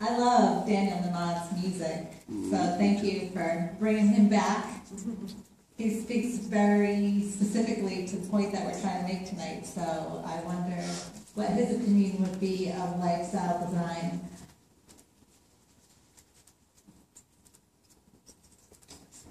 I love Daniel Nahmod's music, mm-hmm. so thank you for bringing him back. He speaks very specifically to the point that we're trying to make tonight, so I wonder what his opinion would be of lifestyle design.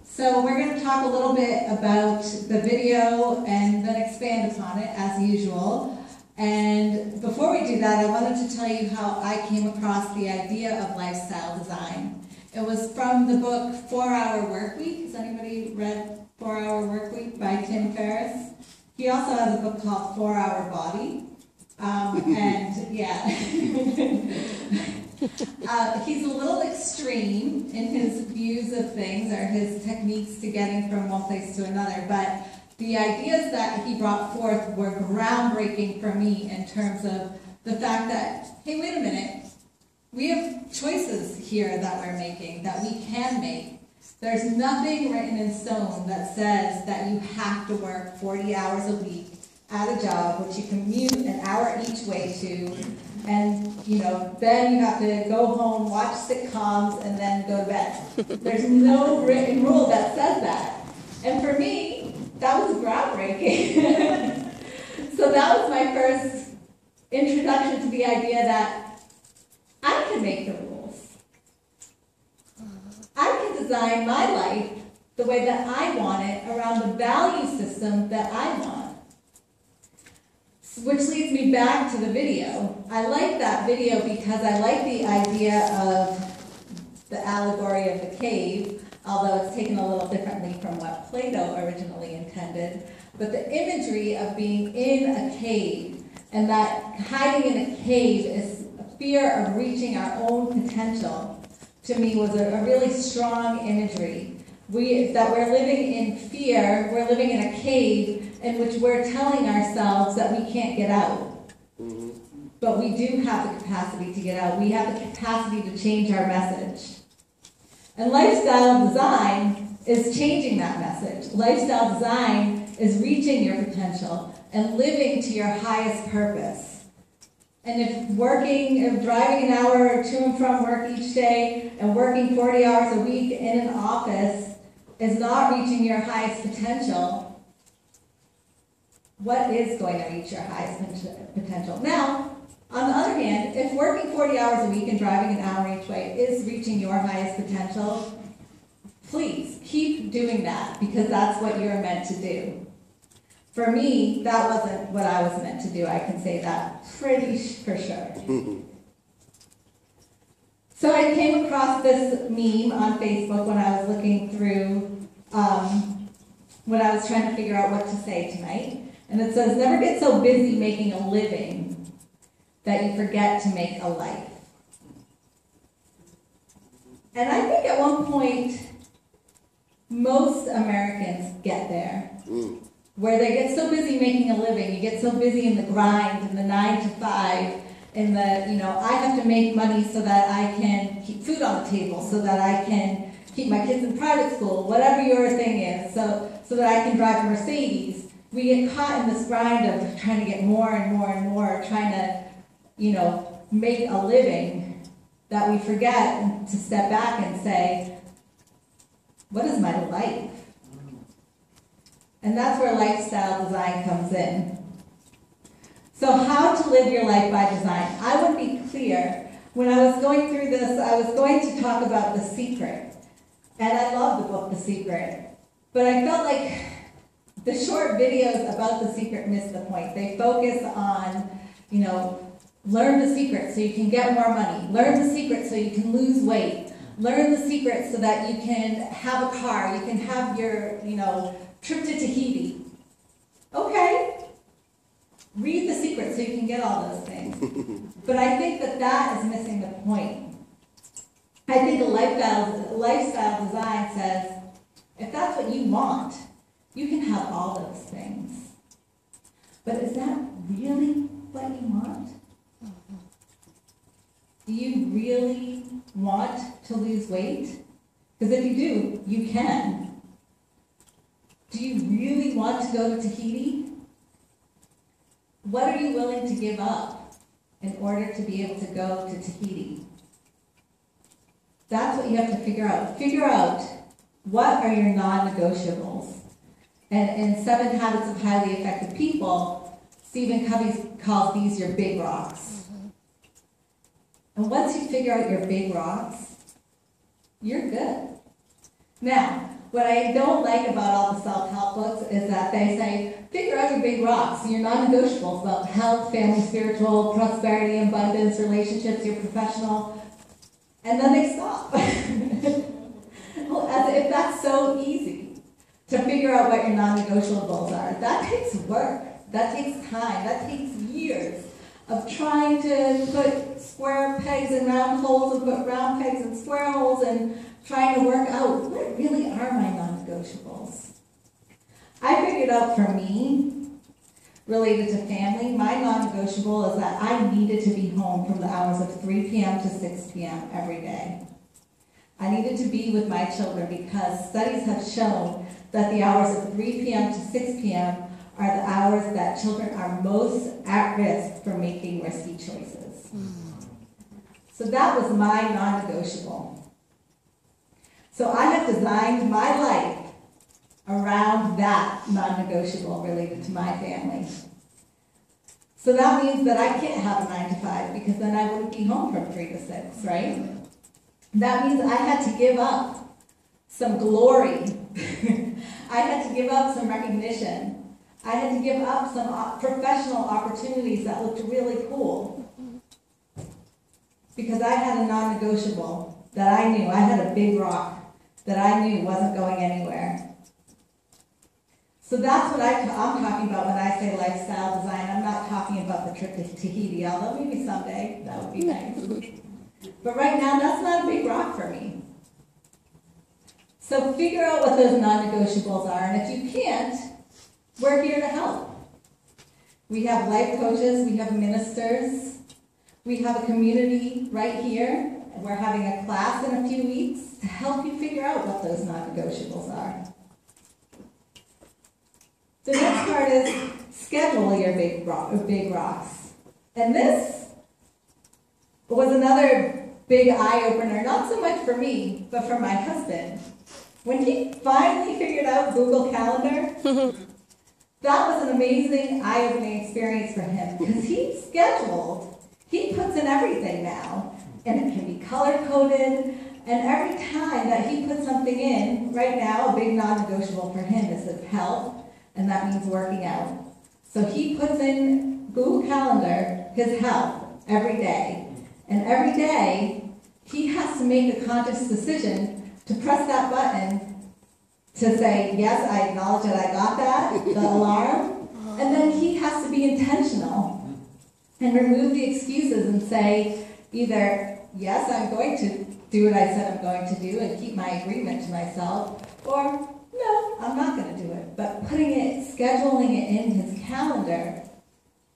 So we're going to talk a little bit about the video and then expand upon it as usual. And before we do that, I wanted to tell you how I came across the idea of lifestyle design. It was from the book Four Hour Work Week. Has anybody read Four Hour Work Week by Tim Ferriss? He also has a book called Four Hour Body. Um, and yeah, uh, he's a little extreme in his views of things or his techniques to getting from one place to another, but the ideas that he brought forth were groundbreaking for me in terms of the fact that, hey, wait a minute, we have choices here that we're making, that we can make. There's nothing written in stone that says that you have to work 40 hours a week at a job which you commute an hour each way to, and you know, then you have to go home, watch sitcoms, and then go to bed. There's no written rule that says that. And for me, that was groundbreaking. so that was my first introduction to the idea that I can make the rules. I can design my life the way that I want it around the value system that I want. Which leads me back to the video. I like that video because I like the idea of the allegory of the cave although it's taken a little differently from what Plato originally intended. But the imagery of being in a cave and that hiding in a cave is a fear of reaching our own potential to me was a, a really strong imagery. We, that we're living in fear, we're living in a cave in which we're telling ourselves that we can't get out. Mm-hmm. But we do have the capacity to get out. We have the capacity to change our message. And lifestyle design is changing that message. Lifestyle design is reaching your potential and living to your highest purpose. And if working, if driving an hour to and from work each day and working 40 hours a week in an office is not reaching your highest potential, what is going to reach your highest potential? Now, on the other hand, if working 40 hours a week and driving an hour each way is reaching your highest potential, please keep doing that because that's what you're meant to do. For me, that wasn't what I was meant to do. I can say that pretty for sure. so I came across this meme on Facebook when I was looking through, um, when I was trying to figure out what to say tonight. And it says, never get so busy making a living that you forget to make a life. And I think at one point, most Americans get there. Mm. Where they get so busy making a living, you get so busy in the grind, in the nine to five, in the, you know, I have to make money so that I can keep food on the table, so that I can keep my kids in private school, whatever your thing is, so, so that I can drive a Mercedes. We get caught in this grind of trying to get more and more and more, trying to you know, make a living, that we forget to step back and say, what is my life? And that's where lifestyle design comes in. So, how to live your life by design? I would be clear. When I was going through this, I was going to talk about The Secret. And I love the book The Secret. But I felt like the short videos about The Secret missed the point. They focus on, you know, Learn the secret so you can get more money. Learn the secret so you can lose weight. Learn the secret so that you can have a car. You can have your, you know, trip to Tahiti. Okay. Read the secret so you can get all those things. but I think that that is missing the point. I think a lifestyle, lifestyle design says, if that's what you want, you can have all those things. But is that really what you want? Do you really want to lose weight? Because if you do, you can. Do you really want to go to Tahiti? What are you willing to give up in order to be able to go to Tahiti? That's what you have to figure out. Figure out what are your non-negotiables. And in Seven Habits of Highly Effective People, Stephen Covey calls these your big rocks. And once you figure out your big rocks, you're good. Now, what I don't like about all the self-help books is that they say, figure out your big rocks, your non-negotiables about health, family, spiritual, prosperity, abundance, relationships, your professional, and then they stop. well, as if that's so easy to figure out what your non-negotiables are. That takes work. That takes time. That takes years of trying to put square pegs in round holes and put round pegs in square holes and trying to work out what really are my non-negotiables. I figured out for me, related to family, my non-negotiable is that I needed to be home from the hours of 3 p.m. to 6 p.m. every day. I needed to be with my children because studies have shown that the hours of 3 p.m. to 6 p.m. are the hours that children are most at risk for making risky choices. So that was my non-negotiable. So I have designed my life around that non-negotiable related to my family. So that means that I can't have a nine to five because then I wouldn't be home from three to six, right? That means I had to give up some glory. I had to give up some recognition. I had to give up some uh, professional opportunities that looked really cool because I had a non-negotiable that I knew. I had a big rock that I knew wasn't going anywhere. So that's what I, am talking about when I say lifestyle design. I'm not talking about the trip to Tahiti, although maybe someday that would be nice. but right now, that's not a big rock for me. So figure out what those non-negotiables are, and if you can't, we're here to help. We have life coaches, we have ministers, we have a community right here. We're having a class in a few weeks to help you figure out what those non-negotiables are. The next part is schedule your big, rock, big rocks. And this was another big eye-opener, not so much for me, but for my husband. When he finally figured out Google Calendar, that was an amazing eye-opening experience for him because he scheduled he puts in everything now, and it can be color coded. And every time that he puts something in, right now, a big non negotiable for him is his health, and that means working out. So he puts in Google Calendar his health every day. And every day, he has to make a conscious decision to press that button to say, Yes, I acknowledge that I got that, the alarm. Uh-huh. And then he has to be intentional and remove the excuses and say either, yes, I'm going to do what I said I'm going to do and keep my agreement to myself, or no, I'm not going to do it. But putting it, scheduling it in his calendar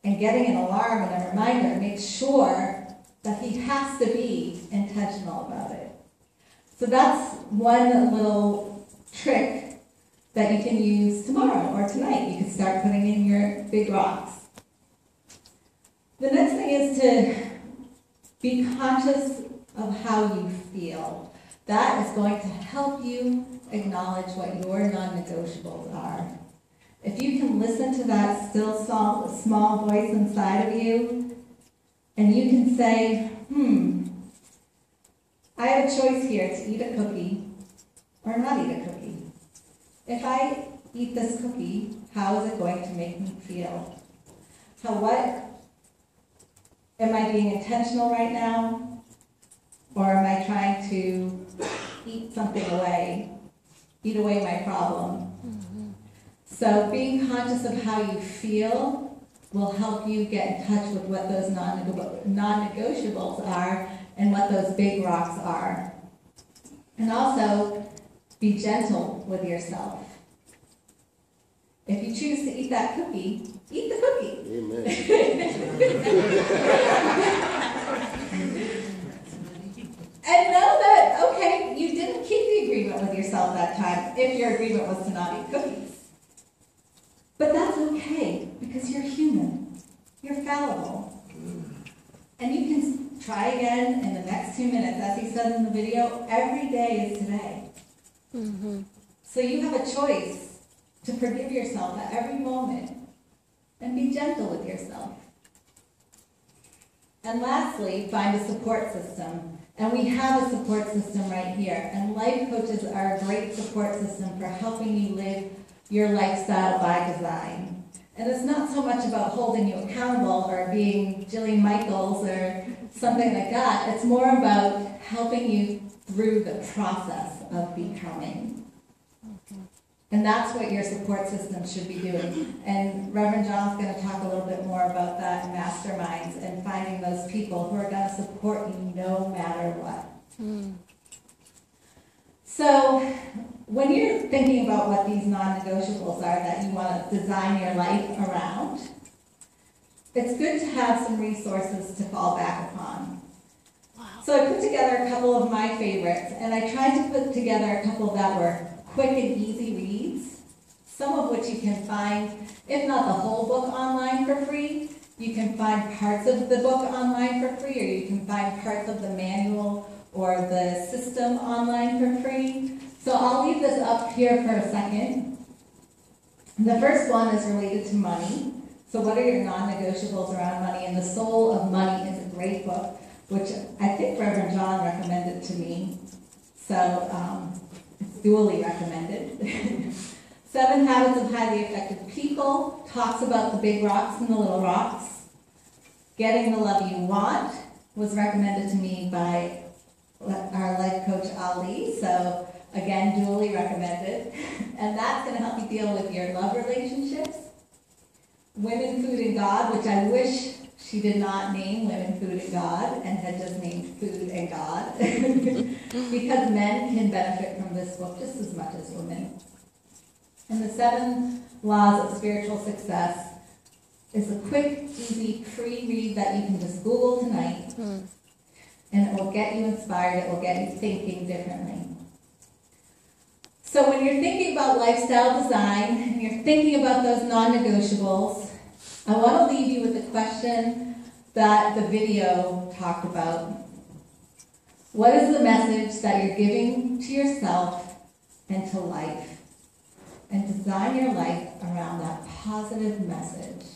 and getting an alarm and a reminder makes sure that he has to be intentional about it. So that's one little trick that you can use tomorrow or tonight. You can start putting in your big rocks. The next thing is to be conscious of how you feel. That is going to help you acknowledge what your non-negotiables are. If you can listen to that still small voice inside of you, and you can say, hmm, I have a choice here to eat a cookie or not eat a cookie. If I eat this cookie, how is it going to make me feel? How what am I being intentional right now? Or am I trying to eat something away, eat away my problem? Mm-hmm. So being conscious of how you feel will help you get in touch with what those non-negotiables are and what those big rocks are. And also, be gentle with yourself. If you choose to eat that cookie, eat the cookie. Amen. and know that, okay, you didn't keep the agreement with yourself that time if your agreement was to not eat cookies. But that's okay because you're human. You're fallible. And you can try again in the next two minutes. As he said in the video, every day is today. So you have a choice to forgive yourself at every moment and be gentle with yourself. And lastly, find a support system. And we have a support system right here. And life coaches are a great support system for helping you live your lifestyle by design. And it's not so much about holding you accountable or being Jillian Michaels or something like that. It's more about helping you through the process of becoming. And that's what your support system should be doing. And Reverend John's going to talk a little bit more about that in masterminds and finding those people who are going to support you no matter what. So, when you're thinking about what these non negotiables are that you want to design your life around, it's good to have some resources to fall back upon. So, I put together a couple of my favorites, and I tried to put together a couple that were quick and easy reads, some of which you can find, if not the whole book online for free, you can find parts of the book online for free, or you can find parts of the manual or the system online for free. So I'll leave this up here for a second. The first one is related to money. So what are your non-negotiables around money? And The Soul of Money is a great book, which I think Reverend John recommended to me. So um, it's duly recommended. Seven Habits of Highly Effective People talks about the big rocks and the little rocks. Getting the Love You Want was recommended to me by our life coach Ali, so again, duly recommended. And that's going to help you deal with your love relationships. Women, Food, and God, which I wish she did not name Women, Food, and God and had just named Food and God. because men can benefit from this book just as much as women. And the seven laws of spiritual success is a quick, easy, free read that you can just Google tonight. Hmm. And it will get you inspired, it will get you thinking differently. So when you're thinking about lifestyle design, and you're thinking about those non-negotiables, I want to leave you with the question that the video talked about. What is the message that you're giving to yourself and to life? And design your life around that positive message.